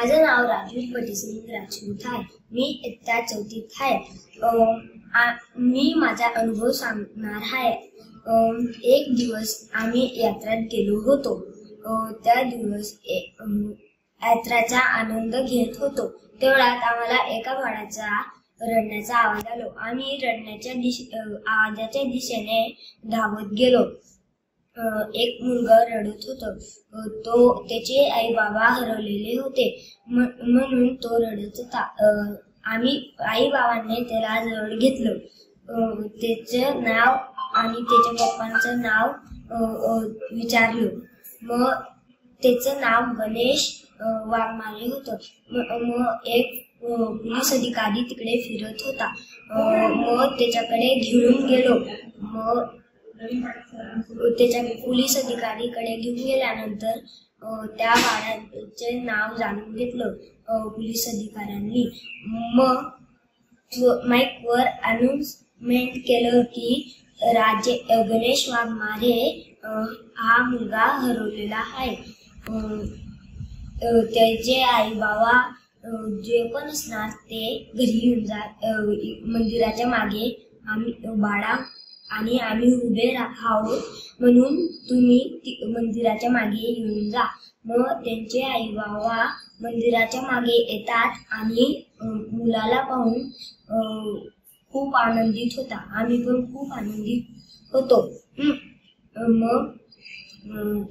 माझं नाव राजवीर पटेसिंग राजपूत आहे मी इयत्ता चौथीत आहे. मी माझा अनुभव सांगणार आहे. एक दिवस आम्ही यात्रेत गेलो होतो. त्या दिवस यात्राचा आनंद घेत होतो. तेवढ्यात आम्हाला एका बाळाचा रडण्याचा आवाज आलो. आम्ही रडण्याच्या दिश आवाजाच्या दिशेने धावत गेलो. एक मुलगा रडत होता. तो त्याचे आई बाबा हरवलेले होते. म्हणून तो रडत होता. आम्ही आई बाबांनी त्याला जवळ घेतलं. त्याचं नाव आणि त्याच्या पप्पांचं नाव विचारलं. मग त्याचं नाव गणेश वाघमारे होतं. मग एक पोलीस अधिकारी तिकडे फिरत होता. मग त्याच्याकडे घेऊन गेलो. मग त्याच्या पोलीस अधिकारीकडे घेऊन गेल्यानंतर त्या बाळाचे नाव जाणून घेतलं पोलीस अधिकाऱ्यांनी. मग माईकवर अनाउन्समेंट केलं की राजे गणेश वाघमारे हा मुलगा हरवलेला आहे. त्याचे आई बाबा जे पण असणार ते घरी येऊन जा मंदिराच्या मागे आम्ही बाळा आणि आम्ही उभे राहावं म्हणून तुम्ही मंदिराच्या मागे येऊन जा. मग त्यांचे आई बाबा मंदिराच्या मागे येतात आणि मुलाला पाहून खूप आनंदित होता. आम्ही पण खूप आनंदित होतो. मग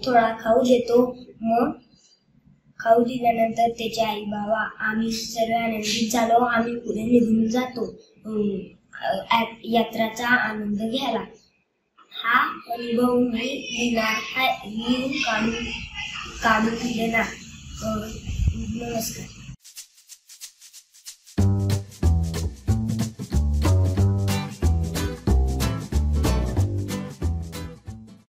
थोडा खाऊ देतो मग खाऊ दिल्यानंतर त्याचे आई बाबा आम्ही सर्व आनंदित झालो. आम्ही पुढे निघून जातो. यात्राचा आनंद घ्यायला. हा अनुभव मी लिहिणार हा मी काढून काढून देणार नमस्कार.